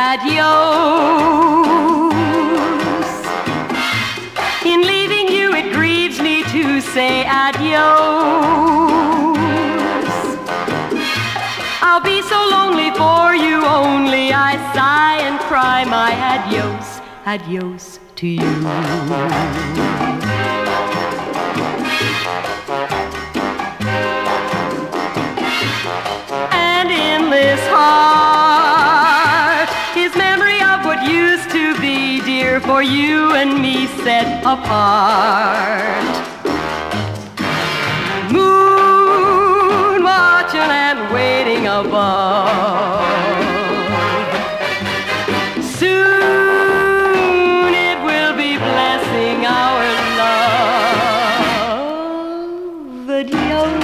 adios. In leaving you, it grieves me to say adios. I'll be so lonely for you only. I sigh and cry my adios, adios to you. For you and me set apart. Moon watching and waiting above. Soon it will be blessing our love. Adios.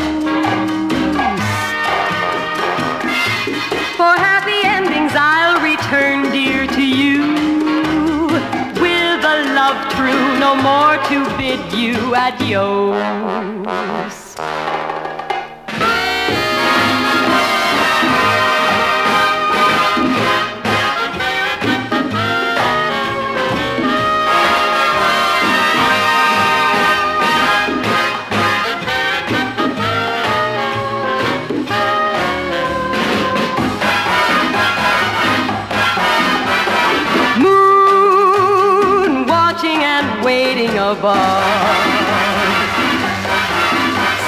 For true, no more to bid you adios. Waiting above.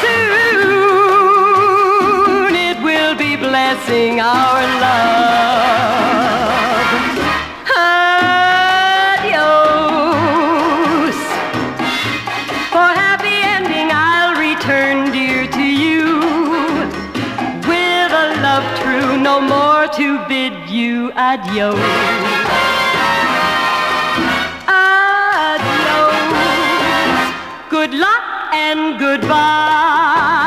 Soon it will be blessing our love. Adios. For happy ending, I'll return, dear, to you. With a love true, no more to bid you adios. And goodbye.